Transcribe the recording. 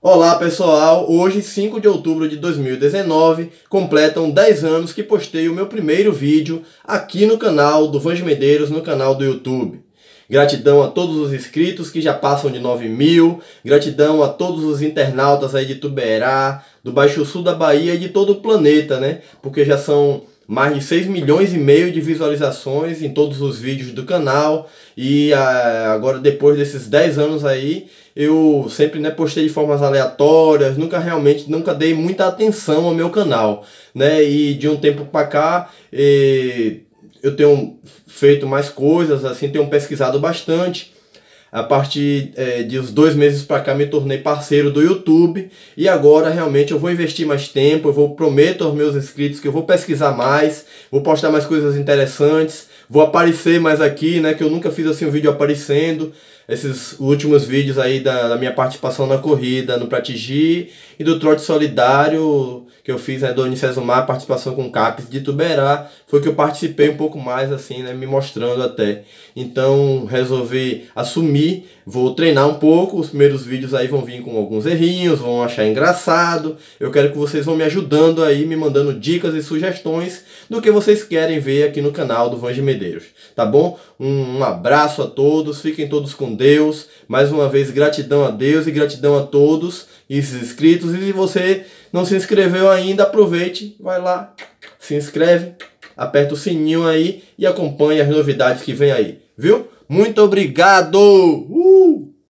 Olá pessoal, hoje 5 de outubro de 2019 completam 10 anos que postei o meu primeiro vídeo aqui no canal do Vange Medeiros, no canal do YouTube. Gratidão a todos os inscritos que já passam de 9 mil, gratidão a todos os internautas aí de Tuberá, do Baixo Sul da Bahia e de todo o planeta, né? Porque já são mais de 6 milhões e meio de visualizações em todos os vídeos do canal e ah, agora depois desses 10 anos aí eu sempre né, postei de formas aleatórias, nunca realmente nunca dei muita atenção ao meu canal, né? E de um tempo para cá eh, eu tenho feito mais coisas, assim, tenho pesquisado bastante a partir é, de uns dois meses para cá me tornei parceiro do YouTube. E agora realmente eu vou investir mais tempo, eu vou prometo aos meus inscritos que eu vou pesquisar mais, vou postar mais coisas interessantes, vou aparecer mais aqui, né, que eu nunca fiz assim um vídeo aparecendo, esses últimos vídeos aí da, da minha participação na corrida no Pratigi e do trote solidário que eu fiz né, do Unicesumar, participação com CAPES de Tuberá, foi que eu participei um pouco mais assim, né, me mostrando até. Então resolvi assumir, vou treinar um pouco, os primeiros vídeos aí vão vir com alguns errinhos, vão achar engraçado. Eu quero que vocês vão me ajudando aí, me mandando dicas e sugestões do que vocês querem ver aqui no canal do Vange Medeiros, tá bom? Um, um abraço a todos, fiquem todos com Deus. Mais uma vez, gratidão a Deus e gratidão a todos esses inscritos. E se você não se inscreveu ainda, aproveite, vai lá, se inscreve, aperta o sininho aí e acompanhe as novidades que vem aí, viu? Muito obrigado! Uh!